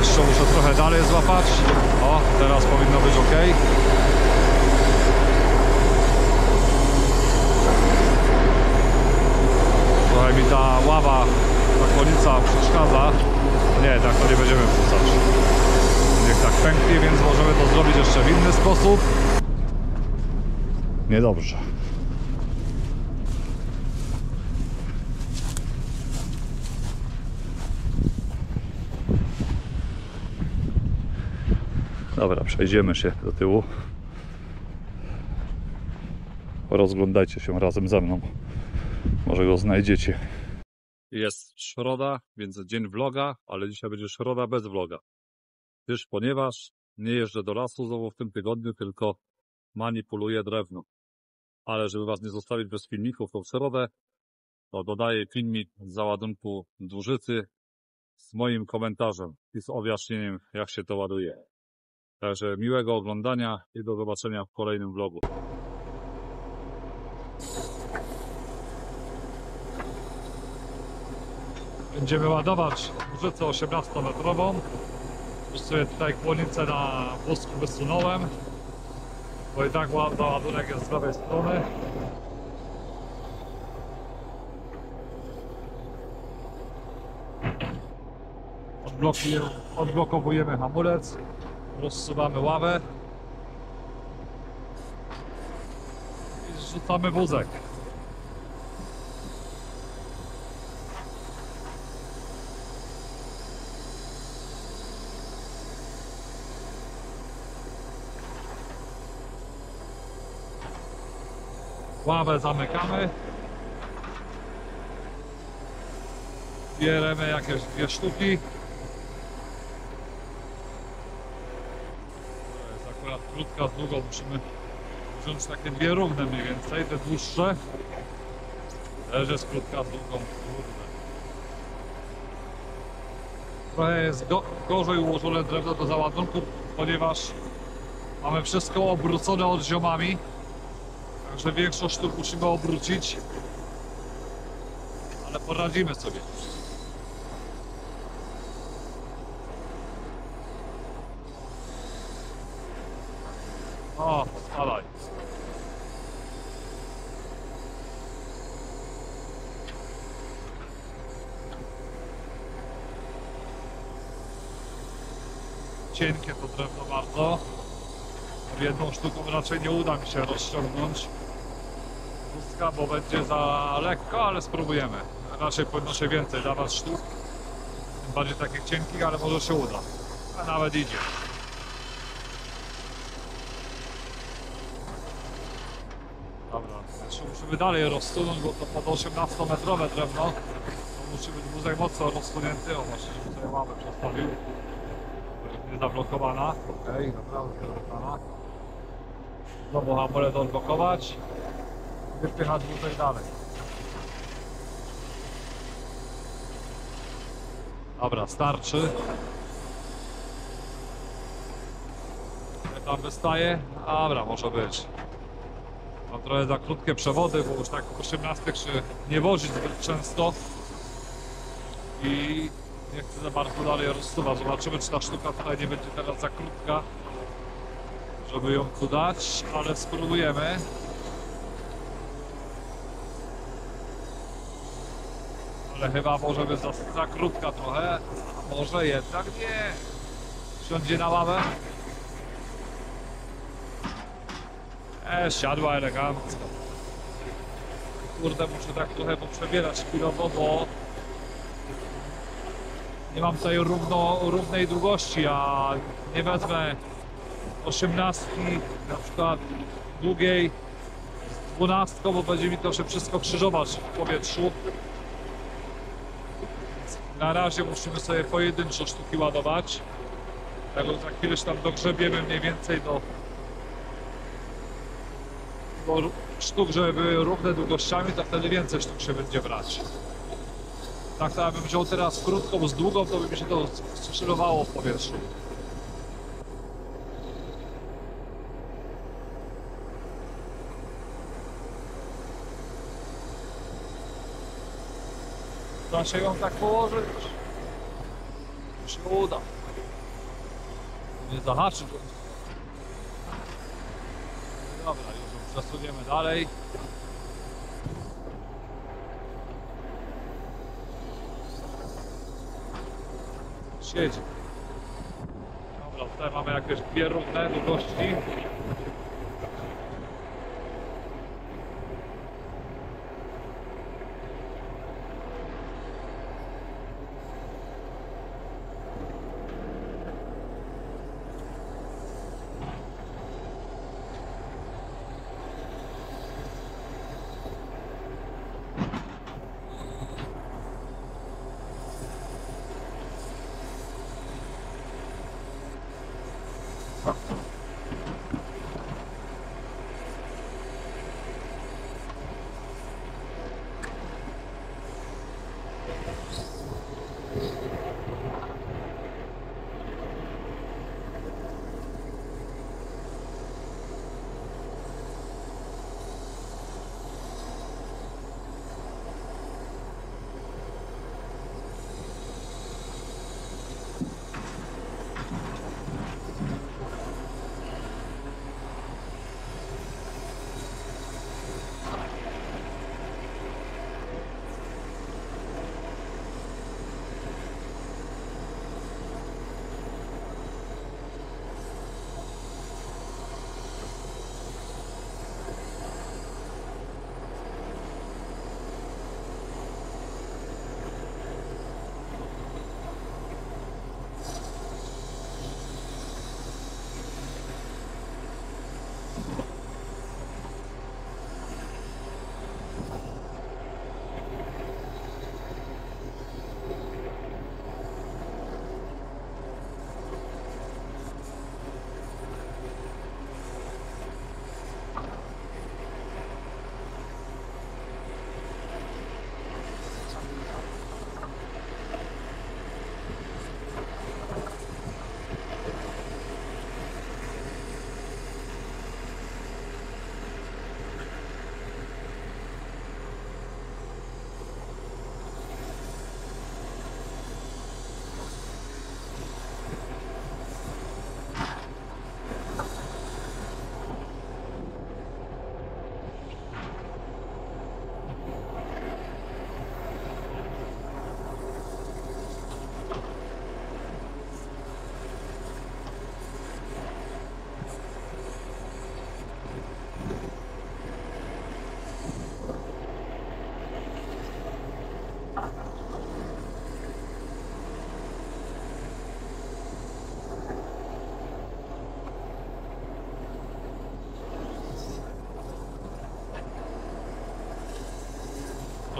Jeszcze muszę trochę dalej złapać. O, teraz powinno być ok. Trochę mi ta ława, ta konica przeszkadza. Nie, tak to nie będziemy wrzucać. Niech tak pęknie, więc możemy to zrobić jeszcze w inny sposób. Niedobrze. Dobra, przejdziemy się do tyłu. Rozglądajcie się razem ze mną. Może go znajdziecie. Jest środa, więc dzień vloga, ale dzisiaj będzie środa bez vloga. Gdyż ponieważ nie jeżdżę do lasu znowu w tym tygodniu, tylko manipuluję drewno. Ale żeby was nie zostawić bez filmików tą środę, to dodaję filmik z załadunku dwużycy z moim komentarzem i z objaśnieniem, jak się to ładuje. Także miłego oglądania i do zobaczenia w kolejnym vlogu. Będziemy ładować użycę 18-metrową. Już sobie tutaj kłonicę na wózku wysunąłem. Bo i tak ła- ładunek jest z lewej strony. Odblokujemy, hamulec. Rozsuwamy ławę. I zrzucamy wózek. Ławę zamykamy. Bierzemy jakieś dwie sztuki. To jest akurat krótka z długą. Musimy wziąć takie dwie równe mniej więcej, te dłuższe. Też jest krótka z długą. Kurde. Trochę jest go, gorzej ułożone drewno do załadunku, ponieważ mamy wszystko obrócone odziomami. Także większość sztuk musimy obrócić. Ale poradzimy sobie. O, spadaj. Cienkie to drewno bardzo. Jedną sztuką raczej nie uda mi się rozciągnąć wózka, bo będzie za lekko, ale spróbujemy. Raczej powinno się więcej dawać sztuk. Tym bardziej takich cienkich, ale może się uda. A nawet idzie. Dobra, jeszcze musimy dalej rozsunąć, bo to pod 18-metrowe drewno. To być wózek mocno rozsunięty. O właśnie, sobie ławę przestawił. Nie zablokowana. Okej, naprawdę zablokowana. Znowu hamulec odblokować wypychać wózek dalej. Dobra, starczy. Tam wystaje? Dobra, może być. Mam trochę za krótkie przewody, bo już tak 18 się nie wozi zbyt często. I nie chcę za bardzo dalej rozsuwać. Zobaczymy, czy ta sztuka tutaj nie będzie teraz za krótka, żeby ją tu dać, ale spróbujemy. Ale chyba może być za, za krótka trochę. A może jednak nie. Siądzie na ławę. E, siadła elegancko. Kurde, muszę tak trochę poprzebierać chwilowo, bo nie mam tutaj równo, równej długości, a nie wezmę osiemnastki, na przykład długiej z dwunastką, bo będzie mi to się wszystko krzyżować w powietrzu. Na razie musimy sobie pojedyncze sztuki ładować. Tego za chwilę się tam dogrzebiemy mniej więcej do, do sztuk, żeby równe długościami, to wtedy więcej sztuk się będzie brać. Tak to jakbym wziął teraz krótką z długą, to by mi się to skrzyżowało w powietrzu. Da się ją tak położyć? Się uda. Nie zahaczy. Dobra, już przesuniemy dalej. Siedzi. Dobra, tutaj mamy jakieś dwie równe długości.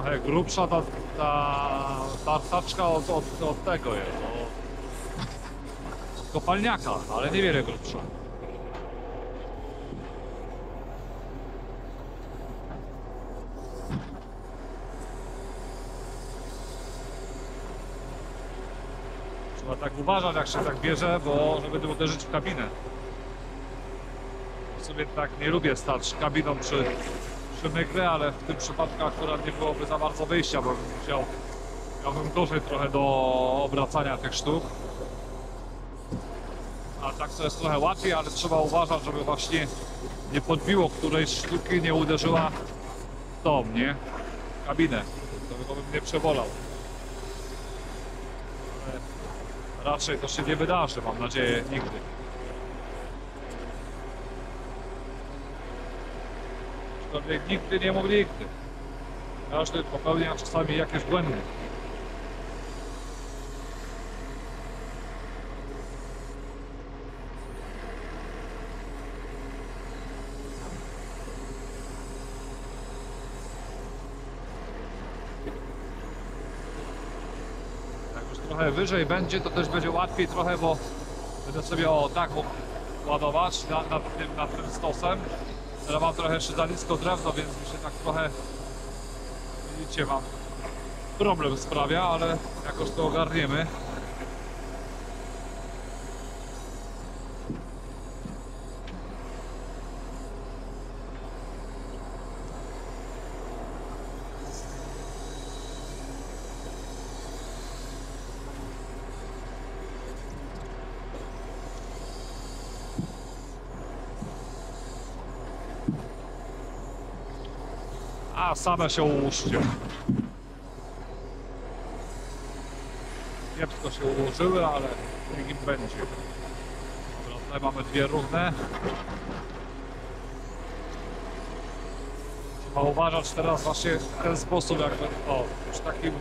Trochę grubsza ta, ta od, od, od tego jest, od kopalniaka, ale niewiele grubsza. Trzeba tak uważać jak się tak bierze, bo żeby uderzyć w kabinę. W sumie tak nie lubię stać kabiną przy, mygrę, ale w tym przypadku akurat nie byłoby za bardzo wyjścia, bo musiał, miałbym gorzej trochę do obracania tych sztuk. A tak to jest trochę łatwiej, ale trzeba uważać, żeby właśnie nie podbiło którejś sztuki, nie uderzyła w tą, nie? Kabinę. To bym nie przebolał. Ale raczej to się nie wydarzy, mam nadzieję, nigdy. Aczkolwiek nigdy nie mów nigdy. Każdy popełnia czasami jakieś błędy. Jak już trochę wyżej będzie, to też będzie łatwiej trochę, bo będę sobie o tak ładować nad, nad, tym, nad tym stosem. Ale mam trochę jeszcze drewno, więc mi się tak trochę, widzicie, mam problem sprawia, ale jakoś to ogarniemy. A same się ułóżcie. Kiepsko się ułożyły, ale niech im będzie. Dobra, tutaj mamy dwie równe. Trzeba uważać teraz właśnie w ten sposób, jakby o, przy takim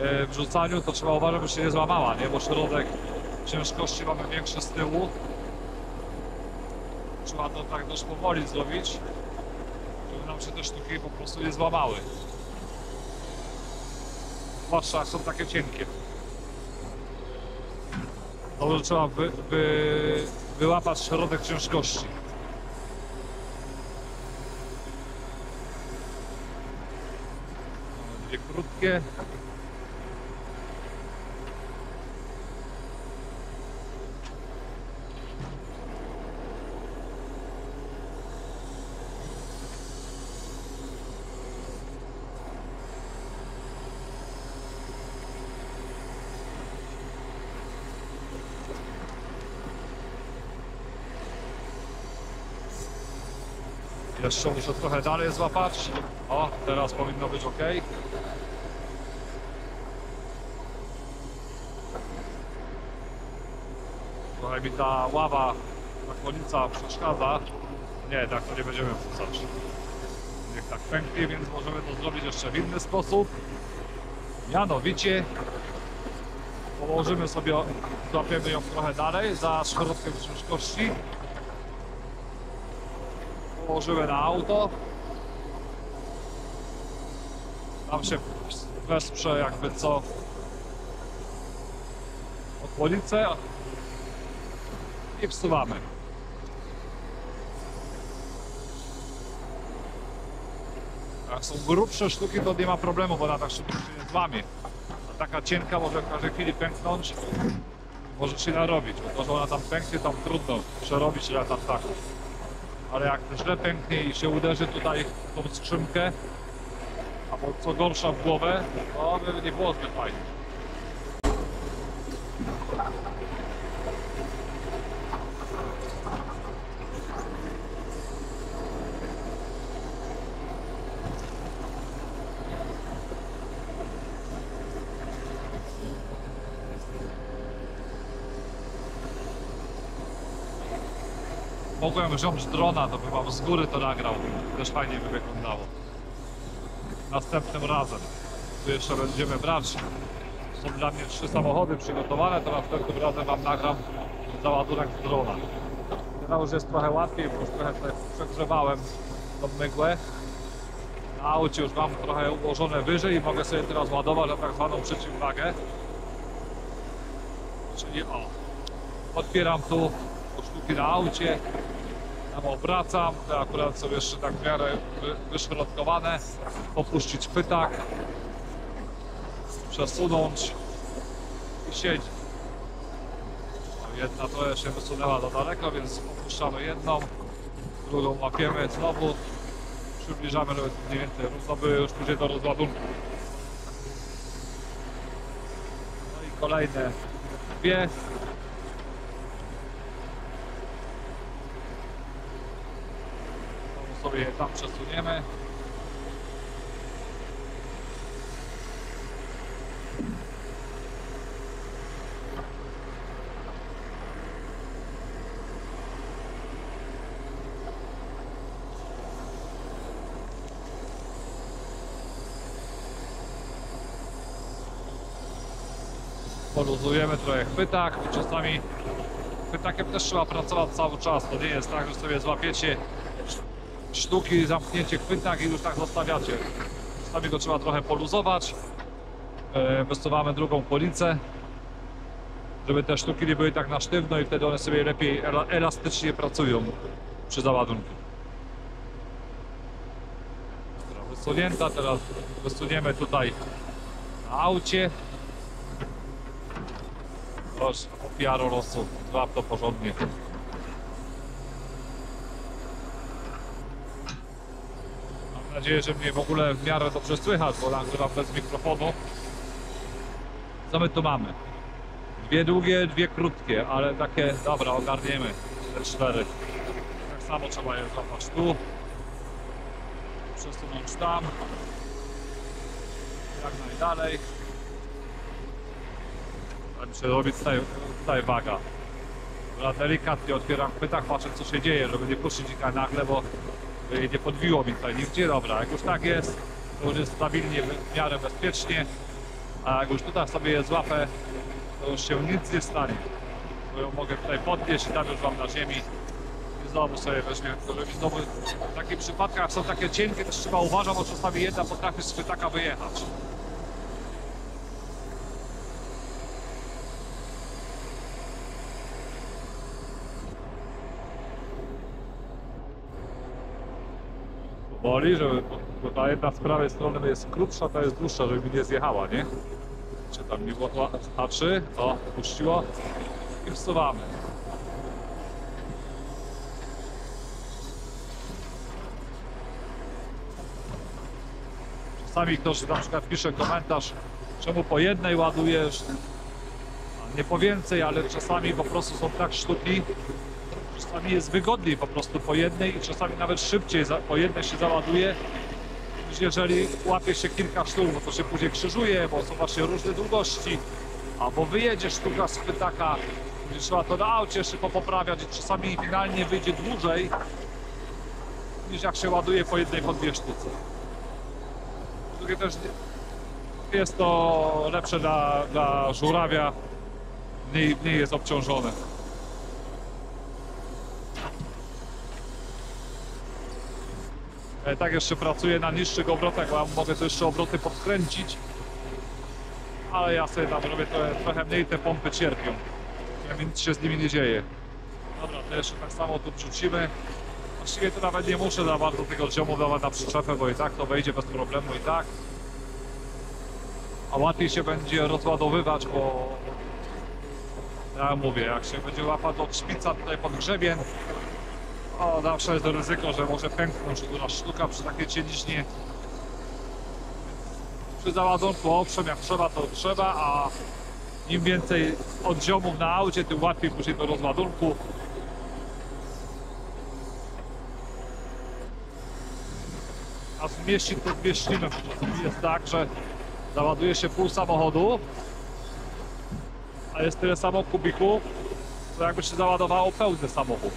e, wrzucaniu, to trzeba uważać, by się nie złamała, nie? Bo środek ciężkości mamy większy z tyłu. Trzeba to tak dość powoli zrobić, nam się te sztuki po prostu nie złamały. Zwłaszcza jak są takie cienkie. To trzeba wy, wy, wyłapać środek ciężkości. Dwie krótkie. Jeszcze muszę trochę dalej złapać. O, teraz powinno być ok. Trochę mi ta ława, ta konica przeszkadza. Nie, tak to nie będziemy wrzucać. Niech tak pęknie, więc możemy to zrobić jeszcze w inny sposób. Mianowicie położymy sobie, złapiemy ją trochę dalej za środkiem ciężkości położyły na auto. Tam się wesprze jakby co okolice i wsuwamy. Jak są grubsze sztuki, to nie ma problemu, bo na tak szybko się nie złamie. A taka cienka może w każdej chwili pęknąć. Może się narobić, bo to, że ona tam pęknie, tam trudno przerobić ile tam tak ale jak źle pęknie i się uderzy tutaj w tą skrzynkę, albo co gorsza w głowę, to by nie było zbyt fajnie. Mogłem wziąć drona, to bym wam z góry to nagrał. Też fajnie by wyglądało. Następnym razem. Tu jeszcze będziemy brać. Są dla mnie trzy samochody przygotowane, to następnym razem wam nagram załadunek z drona. Teraz już jest trochę łatwiej, bo już trochę przegrzewałem tą mygłę. Na aucie już mam trochę ułożone wyżej i mogę sobie teraz ładować na tak zwaną przeciwwagę. Czyli o, otwieram tu sztuki na aucie, obracam, te akurat są jeszcze tak w miarę wy, wyszrotkowane, popuścić pytak, przesunąć i siedzi. No, jedna trochę się wysunęła za daleko, więc opuszczamy jedną, drugą łapiemy znowu, przybliżamy nawet mniej więcej równo, już pójdzie do rozładunku. No i kolejne dwie. Znowu sobie je tam przesuniemy. Poluzujemy trochę chwytak, czasami chwytakiem też trzeba pracować cały czas. To nie jest tak, że sobie złapiecie sztuki, zamknięcie chwytak i już tak zostawiacie. Czasami go trzeba trochę poluzować. E, Wysuwamy drugą policę, żeby te sztuki nie były tak na sztywno i wtedy one sobie lepiej ela- elastycznie pracują przy załadunku. Wysunięta, teraz wysuniemy tutaj na aucie. Proszę, ofiaro losu, złap to porządnie. Mam nadzieję, że mnie w ogóle w miarę dobrze słychać, bo nagrywam bez mikrofonu. Co my tu mamy? Dwie długie, dwie krótkie, ale takie, dobra, ogarniemy te cztery. Tak samo trzeba je złapać tu. przesunąć tam. Jak najdalej. A muszę robić tutaj, tutaj waga. Dobra, delikatnie otwieram pytach, patrzę co się dzieje, żeby nie puścić ich nagle, bo nie podbiło mi tutaj nigdzie. Dobra, jak już tak jest, to już jest stabilnie, w miarę bezpiecznie. A jak już tutaj sobie złapę, to już się nic nie stanie. Bo ją mogę tutaj podnieść i tam już mam na ziemi. I znowu sobie weźmie, żeby znowu w takich przypadkach są takie cienkie, też trzeba uważać, bo czasami jedna potrafi z chwytaka wyjechać. Boli, żeby, bo ta jedna z prawej strony jest krótsza, ta jest dłuższa, żeby mi nie zjechała, nie? Czy tam mi było haczy, o, puściło i wsuwamy. Czasami ktoś na przykład pisze komentarz, czemu po jednej ładujesz, nie po więcej, ale czasami po prostu są tak sztuki, czasami jest wygodniej po prostu po jednej i czasami nawet szybciej za, po jednej się załaduje, niż jeżeli łapie się kilka sztuk, bo to się później krzyżuje, bo są właśnie różne długości, albo wyjedzie sztuka z chwytaka, gdzie trzeba to na aucie szybko poprawiać i czasami finalnie wyjdzie dłużej, niż jak się ładuje po jednej, po dwie sztuce. Drugie też jest to lepsze dla, dla żurawia, mniej, mniej jest obciążone. Tak jeszcze pracuję na niższych obrotach, bo ja mogę to jeszcze obroty podkręcić. Ale ja sobie tam robię trochę, trochę mniej, te pompy cierpią. Nic się z nimi nie dzieje. Dobra, to jeszcze tak samo tu wrzucimy. Właściwie to nawet nie muszę za bardzo tego ziomu dawać na przyczepę, bo i tak to wejdzie bez problemu i tak. A łatwiej się będzie rozładowywać, bo ja mówię, jak się będzie łapać od szpica tutaj pod grzebien, o, zawsze jest ryzyko, że może pęknąć która sztuka przy takiej cieliźnie. Przy załadunku owszem, jak trzeba to trzeba, a im więcej odziomów na aucie, tym łatwiej później do rozładunku. A zmieścić to zmieścimy. Czasami jest tak, że załaduje się pół samochodu, a jest tyle samo kubików, to jakby się załadowało pełny samochód.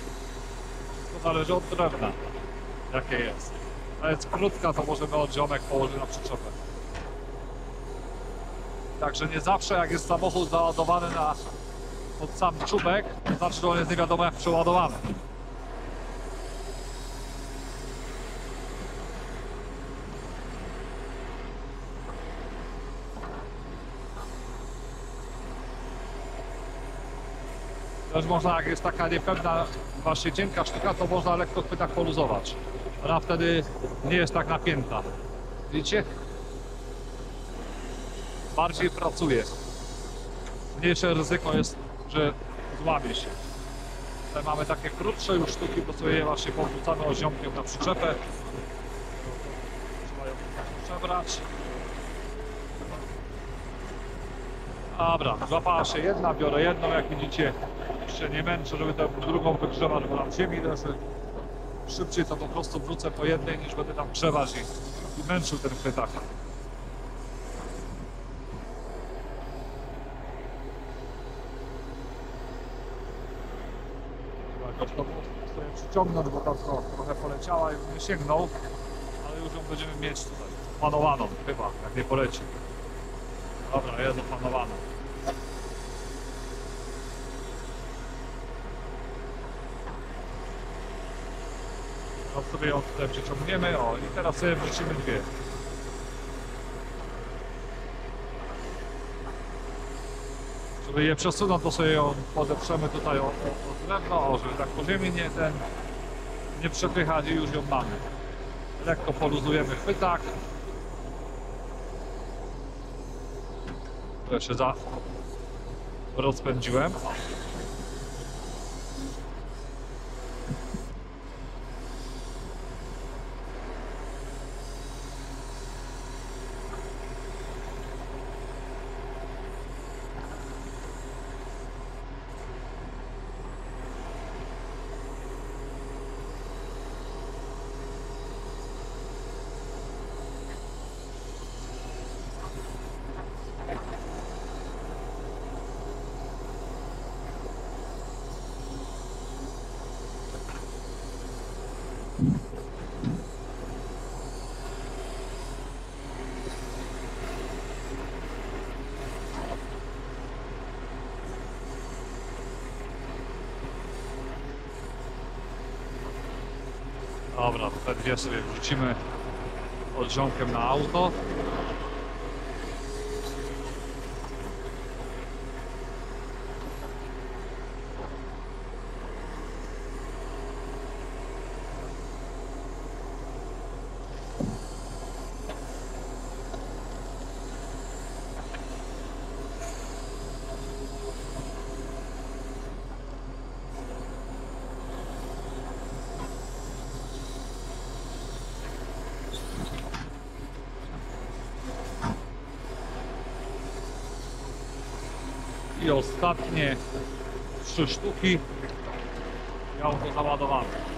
Zależy od drewna, jakie jest. A jest krótka, to możemy odziomek położyć na przyczepę. Także nie zawsze jak jest samochód załadowany na pod sam czubek, to znaczy, że on jest nie wiadomo jak przeładowany. Też można, jak jest taka niepewna, właśnie cienka sztuka, to można lekko chwytak poluzować. Ona wtedy nie jest tak napięta. Widzicie? Bardziej pracuje. Mniejsze ryzyko jest, że złamie się. Te mamy takie krótsze już sztuki, to sobie je właśnie powrzucamy oziomkiem na przyczepę. Trzeba ją przebrać. Dobra, złapała się jedna, biorę jedną, jak widzicie, się nie męczę, żeby tę drugą wygrzewać, nam ziemi leży. Szybciej to po prostu wrócę po jednej, niż będę tam grzewać i, i męczył ten chwytak. Sobie przyciągnąć, bo tam trochę poleciała i nie sięgnął, ale już ją będziemy mieć tutaj, opanowaną chyba, jak nie poleci. Dobra, jest opanowana. Teraz sobie ją tutaj przyciągniemy, o i teraz sobie wrzucimy dwie. Żeby je przesunąć, to sobie ją podeprzemy tutaj o, o, o żeby tak po ziemi nie ten nie przepychać i już ją mamy. Lekko poluzujemy chwytak. Jeszcze za rozpędziłem. Dobra, te dwie sobie wrzucimy odziąkiem na auto. Ostatnie trzy sztuki i auto załadowane.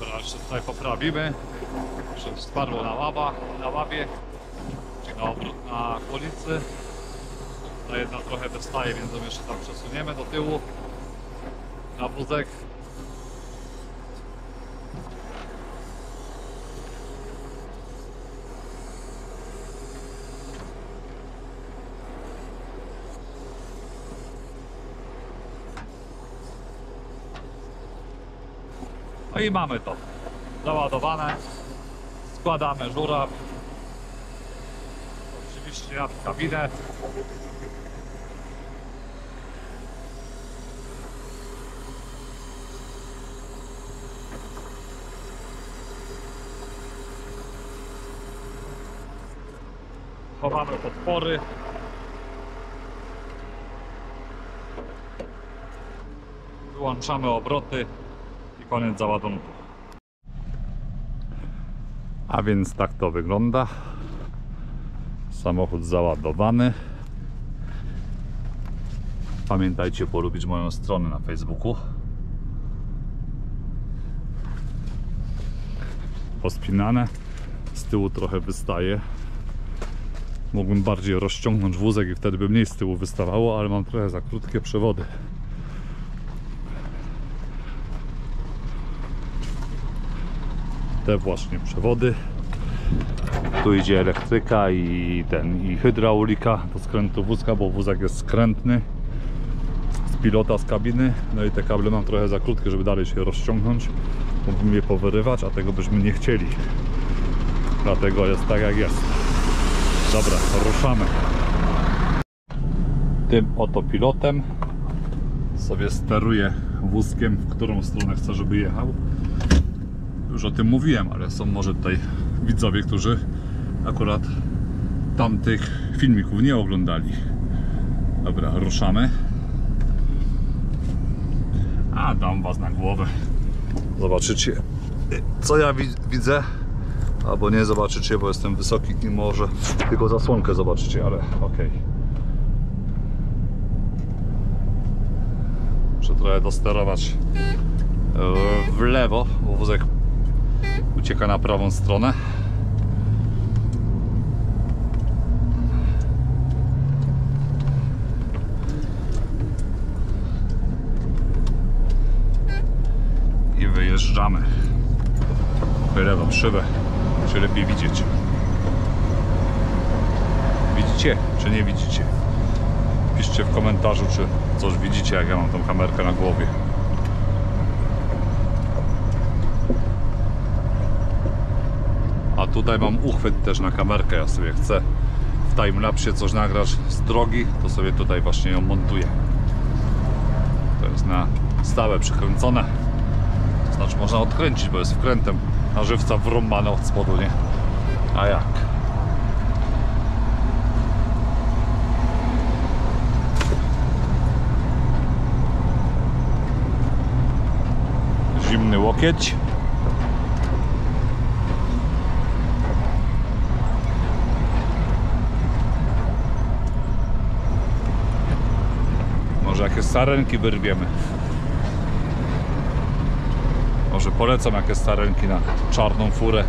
Dobra, jeszcze tutaj poprawimy. Żeby sparło na łaba, na łabie, czyli na obrót na. Ta jedna trochę wystaje, więc jeszcze tam przesuniemy do tyłu na wózek. No i mamy to załadowane. Składamy żuraw. Oczywiście w kabinę. Chowamy podpory. Wyłączamy obroty i koniec załadunku. A więc tak to wygląda. Samochód załadowany. Pamiętajcie polubić moją stronę na Facebooku. Pospinane. Z tyłu trochę wystaje. Mógłbym bardziej rozciągnąć wózek i wtedy by mniej z tyłu wystawało, ale mam trochę za krótkie przewody. Te właśnie przewody. Tu idzie elektryka i ten i hydraulika do skrętu wózka, bo wózek jest skrętny z pilota z kabiny. No i te kable mam trochę za krótkie, żeby dalej się rozciągnąć. Mógłbym je powyrywać, a tego byśmy nie chcieli. Dlatego jest tak jak jest. Dobra, ruszamy. Tym oto pilotem sobie steruję wózkiem, w którą stronę chcę, żeby jechał już o tym mówiłem, ale są może tutaj widzowie, którzy akurat tamtych filmików nie oglądali. Dobra, ruszamy. A dam was na głowę. Zobaczycie, co ja wi- widzę. Albo nie zobaczycie, bo jestem wysoki i może tylko zasłonkę zobaczycie, ale okej. Muszę trochę dosterować e, w lewo, bo wózek ucieka na prawą stronę. I wyjeżdżamy. Wylewam szybę, czy lepiej widzieć. Widzicie, czy nie widzicie? Piszcie w komentarzu, czy coś widzicie, jak ja mam tą kamerkę na głowie. Tutaj mam uchwyt też na kamerkę, ja sobie chcę w timelapsie coś nagrać z drogi, to sobie tutaj właśnie ją montuję. To jest na stałe przykręcone. To znaczy można odkręcić, bo jest wkrętem na żywca wrąbane od spodu, nie? A jak? Zimny łokieć. Jakieś sarenki wyrwiemy. Może polecam jakieś sarenki na czarną furę.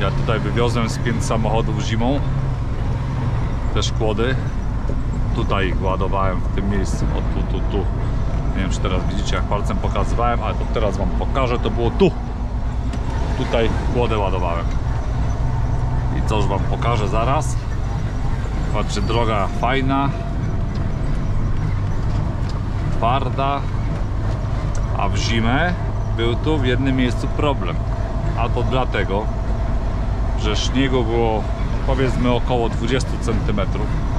Ja tutaj wywiozłem z pięć samochodów zimą. Te szkłody. Tutaj ładowałem w tym miejscu. O tu, tu, tu. Nie wiem czy teraz widzicie jak palcem pokazywałem, ale to teraz wam pokażę. To było tu. Tutaj kłodę ładowałem. I coś wam pokażę zaraz. Patrzcie, droga fajna. Twarda. A w zimę był tu w jednym miejscu problem. A to dlatego, że śniegu było powiedzmy około 20 cm,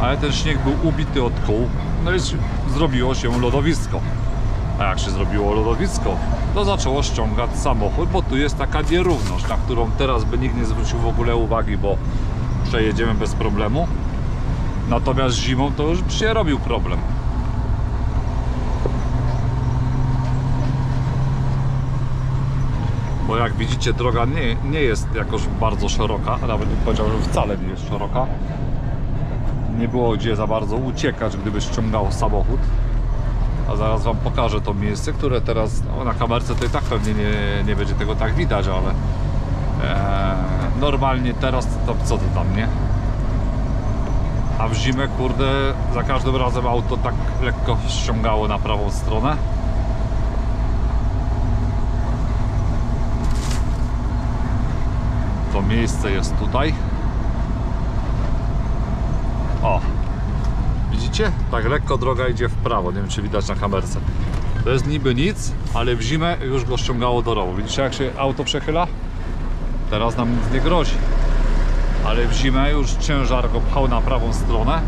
ale ten śnieg był ubity od kół, no i zrobiło się lodowisko. A jak się zrobiło lodowisko, to zaczęło ściągać samochód, bo tu jest taka nierówność, na którą teraz by nikt nie zwrócił w ogóle uwagi, bo przejedziemy bez problemu. Natomiast zimą to już się robił problem. bo jak widzicie droga nie, nie jest jakoś bardzo szeroka, nawet bym powiedział, że wcale nie jest szeroka. Nie było gdzie za bardzo uciekać, gdyby ściągał samochód. A zaraz Wam pokażę to miejsce, które teraz no, na kamerce to i tak pewnie nie, nie będzie tego tak widać, ale e, normalnie teraz to co to tam, nie? A w zimę, kurde, za każdym razem auto tak lekko ściągało na prawą stronę. To miejsce jest tutaj. O, widzicie? Tak lekko droga idzie w prawo. Nie wiem, czy widać na kamerce. To jest niby nic, ale w zimę już go ściągało do rowu. Widzicie, jak się auto przechyla? Teraz nam nic nie grozi. Ale w zimę już ciężar go pchał na prawą stronę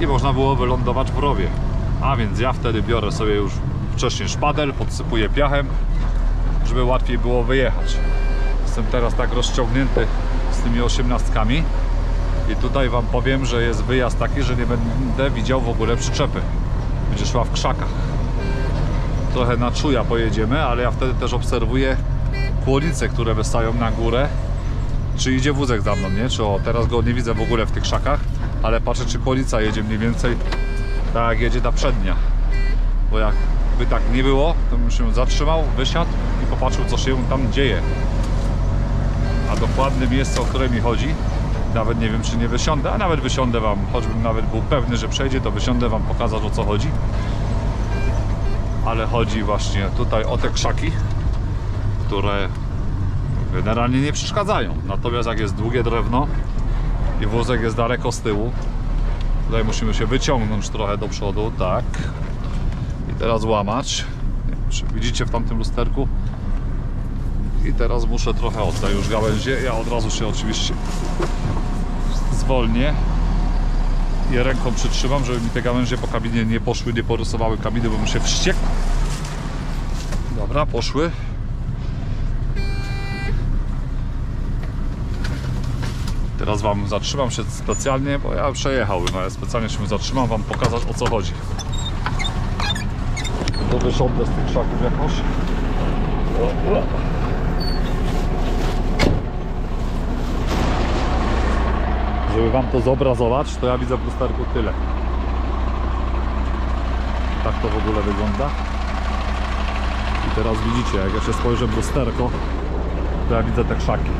i można było wylądować w rowie. A więc ja wtedy biorę sobie już wcześniej szpadel, podsypuję piachem, żeby łatwiej było wyjechać. Jestem teraz tak rozciągnięty z tymi osiemnastkami i tutaj Wam powiem, że jest wyjazd taki, że nie będę widział w ogóle przyczepy. Będzie szła w krzakach. Trochę na czuja pojedziemy, ale ja wtedy też obserwuję kłonice, które wystają na górę. Czy idzie wózek za mną, nie? Czy o, teraz go nie widzę w ogóle w tych krzakach, ale patrzę, czy kłonica jedzie mniej więcej tak jak jedzie ta przednia. Bo jakby tak nie było, to bym się zatrzymał, wysiadł i popatrzył, co się tam dzieje a dokładne miejsce, o które mi chodzi, nawet nie wiem, czy nie wysiądę, a nawet wysiądę Wam, choćbym nawet był pewny, że przejdzie, to wysiądę Wam pokazać, o co chodzi. Ale chodzi właśnie tutaj o te krzaki, które generalnie nie przeszkadzają. Natomiast jak jest długie drewno i wózek jest daleko z tyłu, tutaj musimy się wyciągnąć trochę do przodu, tak. I teraz łamać. Widzicie w tamtym lusterku? i teraz muszę trochę oddać już gałęzie. Ja od razu się oczywiście zwolnię i ręką przytrzymam, żeby mi te gałęzie po kabinie nie poszły, nie porysowały kabiny, bo bym się wściekł. Dobra, poszły. Teraz Wam zatrzymam się specjalnie, bo ja przejechałem, ale specjalnie się zatrzymam, Wam pokazać o co chodzi. To wysiądę z tych krzaków jakoś. O. Żeby Wam to zobrazować, to ja widzę w lusterku tyle. Tak to w ogóle wygląda. I teraz widzicie, jak ja się spojrzę w lusterko, to ja widzę te krzaki.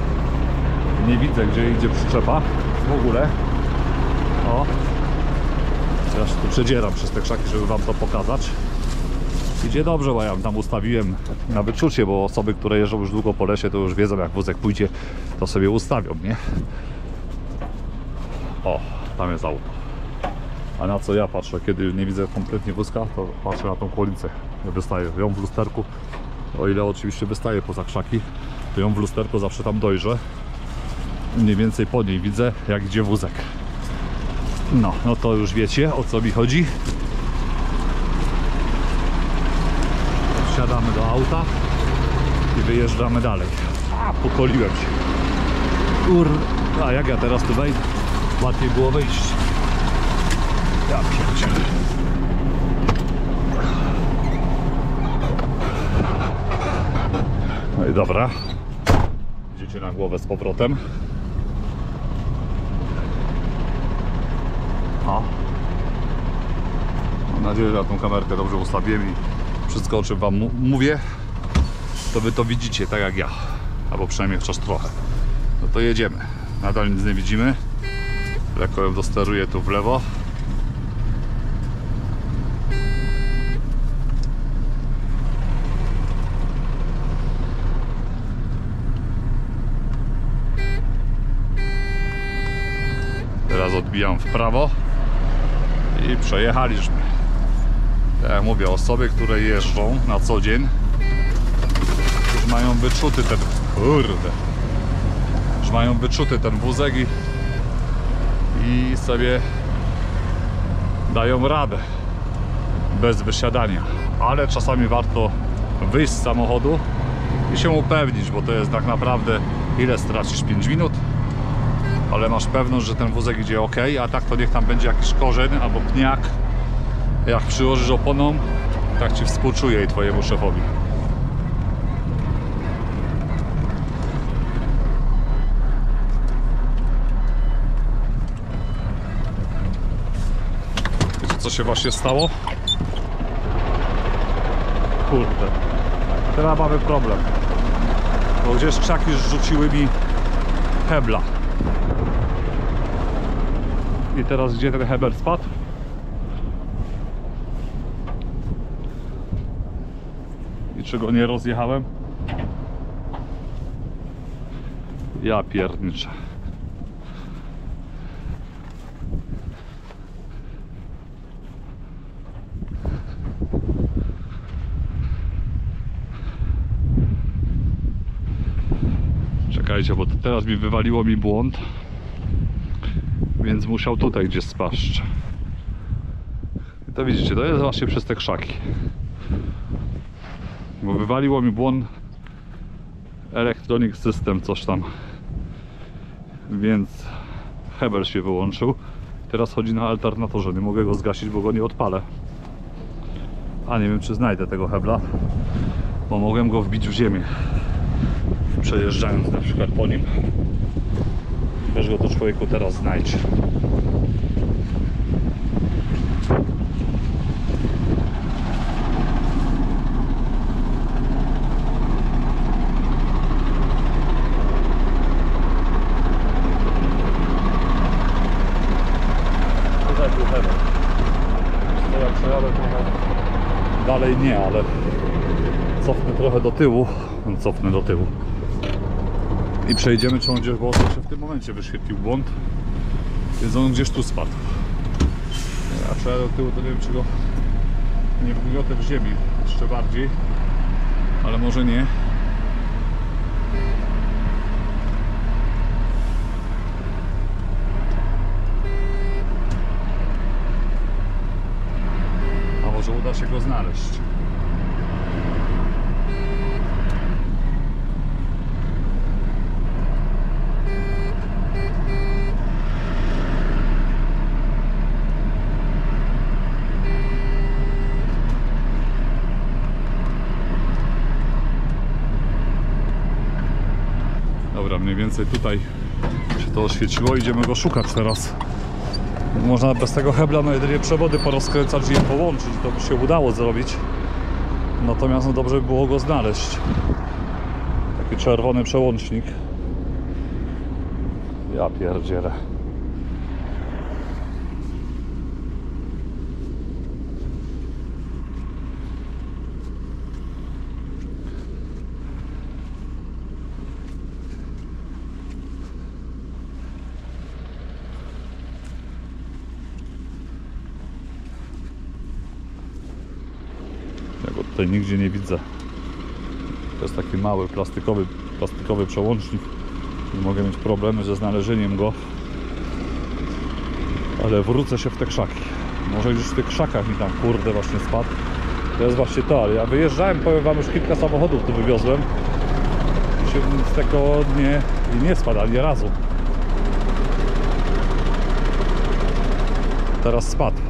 Nie widzę, gdzie idzie przyczepa w ogóle. O. Ja się tu przedzieram przez te krzaki, żeby Wam to pokazać. Idzie dobrze, bo ja tam ustawiłem na wyczucie, bo osoby, które jeżdżą już długo po lesie, to już wiedzą, jak wózek pójdzie, to sobie ustawią, nie? O, tam jest auto. A na co ja patrzę, kiedy nie widzę kompletnie wózka, to patrzę na tą kłonicę. Wystaje ją w lusterku. O ile oczywiście wystaje poza krzaki, to ją w lusterku zawsze tam dojrzę. Mniej więcej po niej widzę, jak idzie wózek. No, no to już wiecie, o co mi chodzi. Wsiadamy do auta i wyjeżdżamy dalej. A, pokoliłem się. Kur... A jak ja teraz tu wejdę? Łatwiej było wyjść. Ja. No i dobra. Idziecie na głowę z powrotem. O. Mam nadzieję, że ja tą kamerkę dobrze ustawiłem i wszystko o czym wam mówię, to wy to widzicie tak jak ja. Albo przynajmniej chociaż trochę. No to jedziemy. Nadal nic nie widzimy. Ją dosteruję tu w lewo. Teraz odbijam w prawo i przejechaliśmy. Tak jak mówię, osoby, które jeżdżą na co dzień już mają wyczuty ten kurde już mają wyczuty ten wózek i, i sobie dają radę bez wysiadania. Ale czasami warto wyjść z samochodu i się upewnić, bo to jest tak naprawdę ile stracisz? 5 minut? Ale masz pewność, że ten wózek idzie ok, a tak to niech tam będzie jakiś korzeń albo pniak. Jak przyłożysz oponą tak ci współczuję i twojemu szefowi się właśnie stało? Kurde. Teraz mamy problem. Bo gdzieś krzaki zrzuciły mi hebla. I teraz gdzie ten hebel spadł? I czego nie rozjechałem? Ja pierniczę. Bo teraz mi wywaliło mi błąd. Więc musiał tutaj gdzieś spaść. I to widzicie, to jest właśnie przez te krzaki. Bo wywaliło mi błąd Electronic System, coś tam. Więc hebel się wyłączył. Teraz chodzi na alternatorze. Nie mogę go zgasić, bo go nie odpalę. A nie wiem, czy znajdę tego hebla, bo mogłem go wbić w ziemię przejeżdżając na przykład po nim. Weź go to człowieku teraz znajdź. Dalej nie, ale cofnę trochę do tyłu. Cofnę do tyłu. I przejdziemy, czy on gdzieś, bo się w tym momencie wyświetlił błąd. Więc on gdzieś tu spadł. Ja przejadę do tyłu, to nie wiem, czy go nie wgniotę w ziemi jeszcze bardziej. Ale może nie. A może uda się go znaleźć. Dobra, mniej więcej tutaj się to oświeciło. Idziemy go szukać teraz. Można bez tego hebla no jedynie przewody porozkręcać i je połączyć. To by się udało zrobić. Natomiast no dobrze by było go znaleźć. Taki czerwony przełącznik. Ja pierdzielę. Tutaj nigdzie nie widzę. To jest taki mały plastikowy, plastikowy przełącznik. Mogę mieć problemy ze znalezieniem go. Ale wrócę się w te krzaki. Może już w tych krzakach mi tam kurde właśnie spadł. To jest właśnie to, ale ja wyjeżdżałem, powiem wam, już kilka samochodów tu wywiozłem. I się z tego nie, nie spadł, ani razu. Teraz spadł.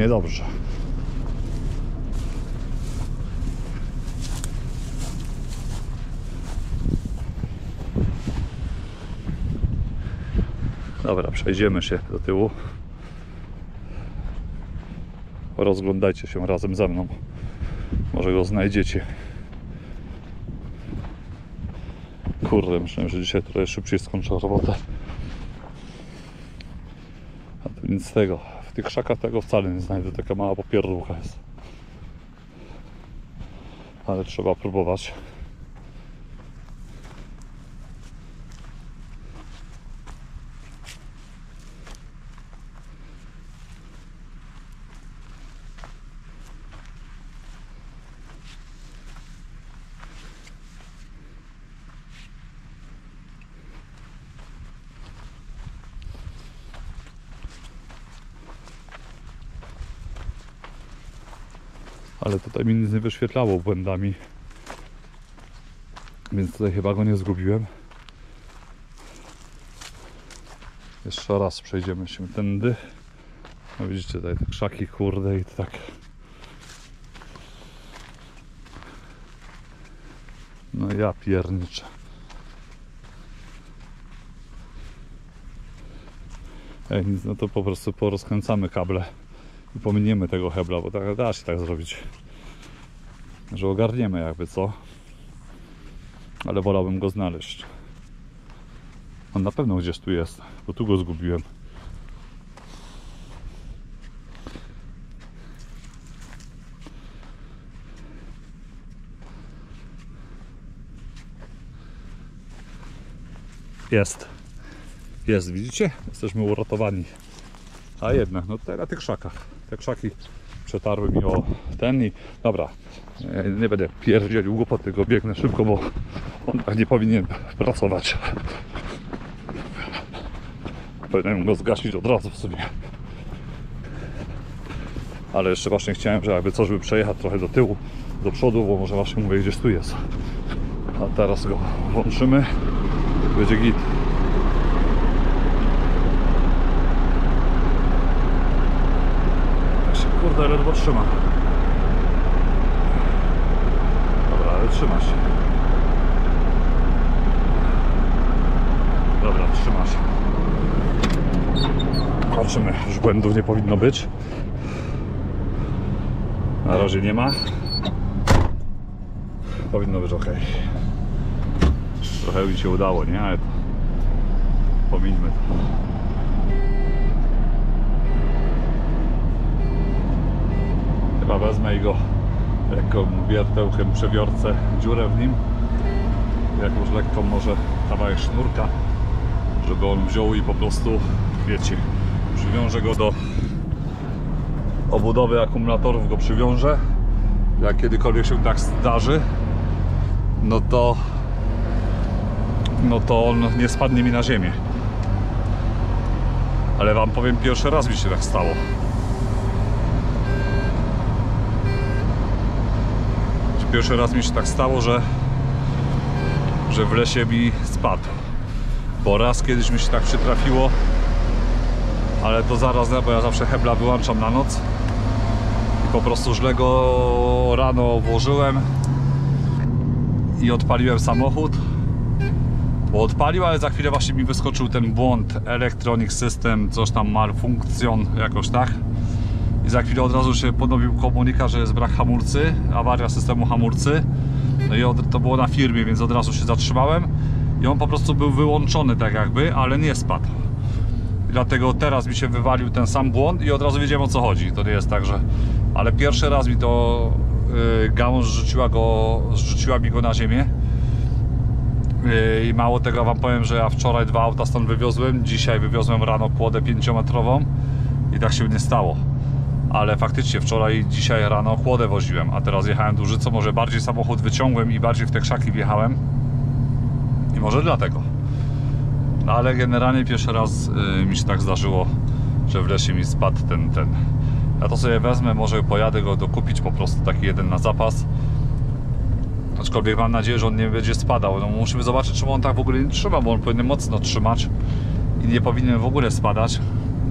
Niedobrze. Dobra, przejdziemy się do tyłu. Rozglądajcie się razem ze mną. Może go znajdziecie. Kurde, myślałem, że dzisiaj trochę szybciej skończę robotę. A tu nic z tego. Tych krzakach tego wcale nie znajdę. Taka mała popierdółka jest. Ale trzeba próbować. Ale tutaj mi nic nie wyświetlało błędami. Więc tutaj chyba go nie zgubiłem. Jeszcze raz przejdziemy się tędy. No widzicie tutaj te krzaki kurde i tak. No ja pierniczę. Ej, nic, no to po prostu porozkręcamy kable i pominiemy tego hebla, bo tak da się tak zrobić. Że ogarniemy jakby co. Ale wolałbym go znaleźć. On na pewno gdzieś tu jest, bo tu go zgubiłem. Jest. Jest, widzicie? Jesteśmy uratowani. A jednak, no tutaj na tych krzakach. Te krzaki przetarły mi o ten i dobra. Nie będę pierdzielił głupot, tylko biegnę szybko, bo on tak nie powinien pracować. Powinienem go zgasić od razu w sumie. Ale jeszcze właśnie chciałem, że jakby coś, przejechać trochę do tyłu, do przodu, bo może właśnie mówię, gdzieś tu jest. A teraz go włączymy. Będzie git. Tak się kurde ledwo trzyma. Dobra, ale trzyma się. Dobra, trzyma się. Patrzymy, już błędów nie powinno być. Na razie nie ma. Powinno być ok. Trochę mi się udało, nie? Ale to pomińmy to. Chyba wezmę i go lekką wiertełkiem przewiorcę dziurę w nim. Jakąś lekką może kawałek sznurka, żeby on wziął i po prostu, wiecie, przywiążę go do obudowy akumulatorów, go przywiążę. Jak kiedykolwiek się tak zdarzy, no to no to on nie spadnie mi na ziemię. Ale wam powiem, pierwszy raz mi się tak stało. Pierwszy raz mi się tak stało, że że w lesie mi spadł. Bo raz kiedyś mi się tak przytrafiło, ale to zaraz, bo ja zawsze hebla wyłączam na noc. I po prostu źle go rano włożyłem i odpaliłem samochód. Bo odpalił, ale za chwilę właśnie mi wyskoczył ten błąd Electronic System, coś tam malfunkcjon, jakoś tak za chwilę od razu się ponowił komunikat, że jest brak hamulcy, awaria systemu hamulcy. No i od, to było na firmie, więc od razu się zatrzymałem. I on po prostu był wyłączony tak jakby, ale nie spadł. Dlatego teraz mi się wywalił ten sam błąd i od razu wiedziałem o co chodzi, to nie jest tak, że ale pierwszy raz mi to yy, gałąź zrzuciła, go, zrzuciła mi go na ziemię. Yy, I mało tego wam powiem, że ja wczoraj dwa auta stąd wywiozłem, dzisiaj wywiozłem rano kłodę 5-metrową i tak się nie stało. Ale faktycznie wczoraj dzisiaj rano kłodę woziłem, a teraz jechałem dużyco, może bardziej samochód wyciągłem i bardziej w te krzaki wjechałem. I może dlatego. No ale generalnie pierwszy raz yy, mi się tak zdarzyło, że w lesie mi spadł ten, ten. Ja to sobie wezmę, może pojadę go dokupić po prostu taki jeden na zapas. Aczkolwiek mam nadzieję, że on nie będzie spadał. No, musimy zobaczyć, czy on tak w ogóle nie trzyma, bo on powinien mocno trzymać i nie powinien w ogóle spadać.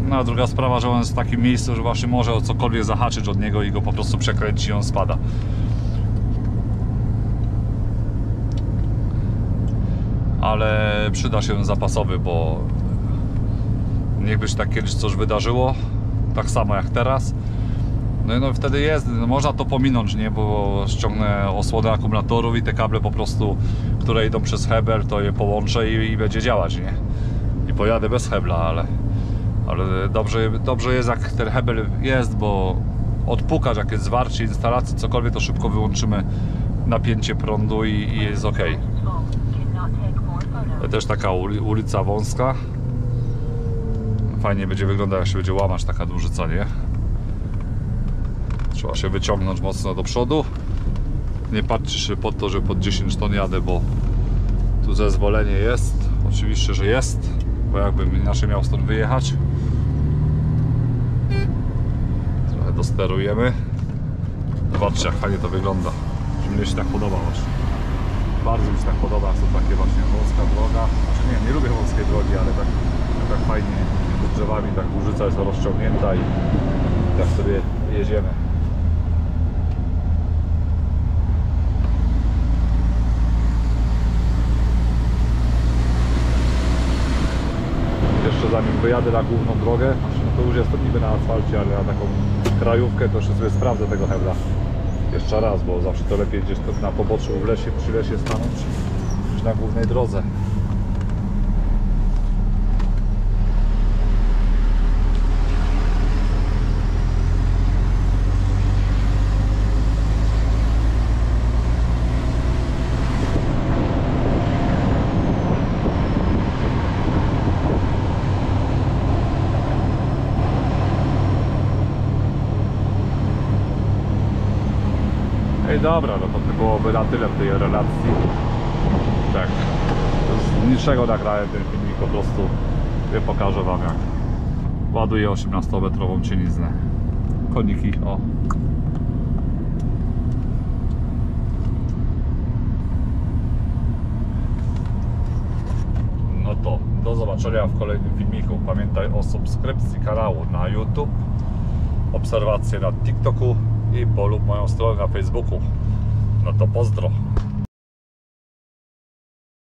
No a druga sprawa, że on jest w takim miejscu, że właśnie może o cokolwiek zahaczyć od niego i go po prostu przekręci i on spada. Ale przyda się zapasowy, bo niechby się tak kiedyś coś wydarzyło, tak samo jak teraz. No i no wtedy jest, no można to pominąć, nie? Bo ściągnę osłonę akumulatorów i te kable po prostu, które idą przez hebel, to je połączę i, i będzie działać, nie? I pojadę bez hebla, ale, ale dobrze, dobrze jest jak ten hebel jest, bo odpukać jak jest zwarcie instalacji, cokolwiek, to szybko wyłączymy napięcie prądu i, i jest ok. Też taka uli- ulica wąska. Fajnie będzie wyglądać, jak się będzie łamać taka dłużyca, nie? Trzeba się wyciągnąć mocno do przodu. Nie patrzcie się pod to, że pod 10 ton jadę, bo tu zezwolenie jest. Oczywiście, że jest, bo jakbym inaczej miał stąd wyjechać. Trochę dosterujemy. Zobaczcie, jak fajnie to wygląda. Mnie się tak podoba właśnie. Bardzo mi się tak podoba, są takie właśnie wąska droga. Znaczy nie, nie lubię wąskiej drogi, ale tak, tak fajnie między drzewami, tak dłużyca jest rozciągnięta i tak sobie jedziemy. Jeszcze zanim wyjadę na główną drogę, znaczy no to już jest niby na asfalcie, ale na taką krajówkę to jeszcze sobie sprawdzę tego hebla. Jeszcze raz, bo zawsze to lepiej gdzieś na poboczu w lesie, przy lesie stanąć niż na głównej drodze. Dobra, no to byłoby na tyle w tej relacji. Tak. Z niczego nagrałem ten filmik, po prostu pokażę Wam jak ładuję 18-metrową cieniznę. Koniki, o. No to do zobaczenia w kolejnym filmiku. Pamiętaj o subskrypcji kanału na YouTube, obserwacje na TikToku i polub moją stronę na Facebooku. No to pozdro.